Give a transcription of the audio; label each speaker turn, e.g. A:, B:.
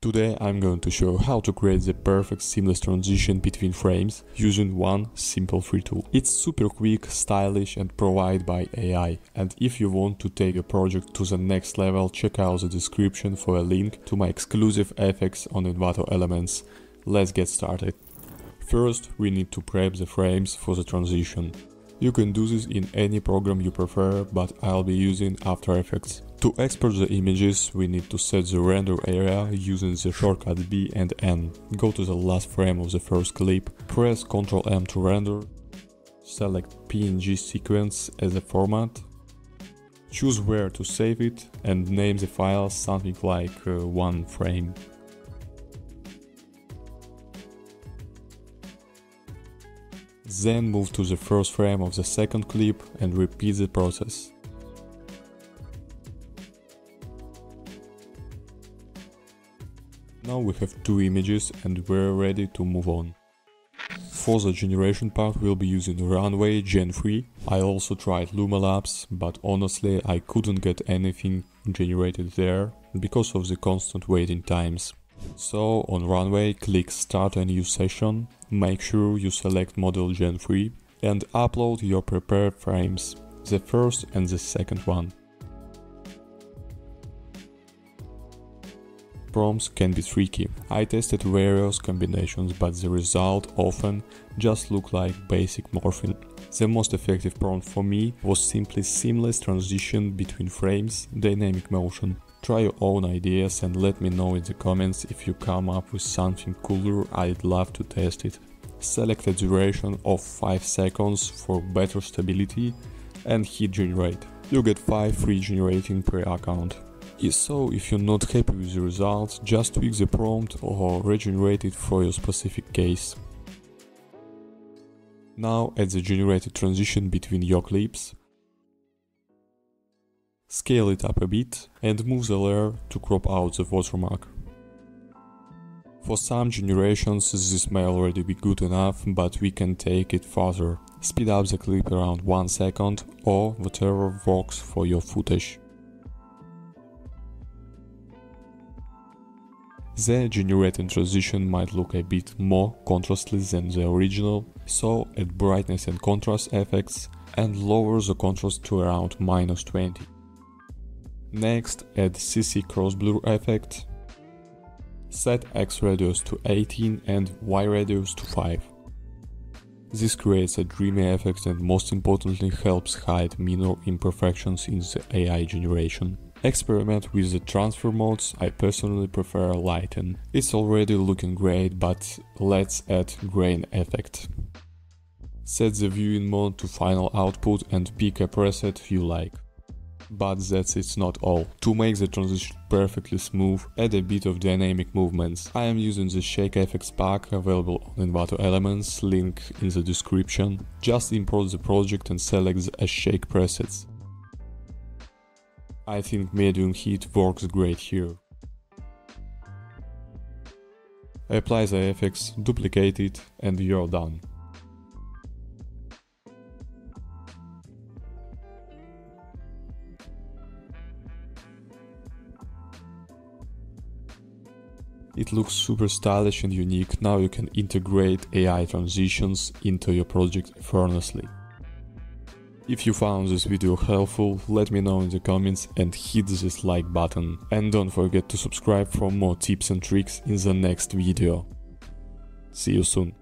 A: Today I'm going to show how to create the perfect seamless transition between frames using one simple free tool. It's super quick, stylish and provided by AI. And if you want to take a project to the next level, check out the description for a link to my exclusive effects on Envato Elements. Let's get started. First, we need to prep the frames for the transition. You can do this in any program you prefer, but I'll be using After Effects. To export the images, we need to set the render area using the shortcut B and N. Go to the last frame of the first clip, press Ctrl M to render, select PNG sequence as a format, choose where to save it and name the file something like uh, one frame. Then move to the first frame of the second clip and repeat the process. Now we have two images and we're ready to move on. For the generation part we'll be using Runway Gen 3. I also tried Luma Labs, but honestly I couldn't get anything generated there because of the constant waiting times. So on Runway click start a new session, make sure you select model Gen 3 and upload your prepared frames, the first and the second one. Prompts can be tricky. I tested various combinations but the result often just looked like basic morphing. The most effective prompt for me was simply seamless transition between frames, dynamic motion. Try your own ideas and let me know in the comments if you come up with something cooler, I'd love to test it. Select a duration of 5 seconds for better stability and hit generate. You get 5 free generating per account. So if you're not happy with the results, just tweak the prompt or regenerate it for your specific case. Now add the generated transition between your clips, scale it up a bit and move the layer to crop out the watermark. For some generations this may already be good enough, but we can take it further. Speed up the clip around 1 second or whatever works for your footage. The generated transition might look a bit more contrasty than the original, so add brightness and contrast effects and lower the contrast to around minus 20. Next add CC cross blur effect, set X radius to 18 and Y radius to 5. This creates a dreamy effect and most importantly helps hide minor imperfections in the AI generation. Experiment with the transfer modes, I personally prefer lighten. It's already looking great, but let's add grain effect. Set the viewing mode to final output and pick a preset you like. But that's it's not all. To make the transition perfectly smooth, add a bit of dynamic movements. I am using the Shake FX pack available on Envato Elements, link in the description. Just import the project and select the Shake presets. I think medium heat works great here. Apply the effects, duplicate it and you're done. It looks super stylish and unique, now you can integrate AI transitions into your project effortlessly. If you found this video helpful, let me know in the comments and hit this like button. And don't forget to subscribe for more tips and tricks in the next video. See you soon.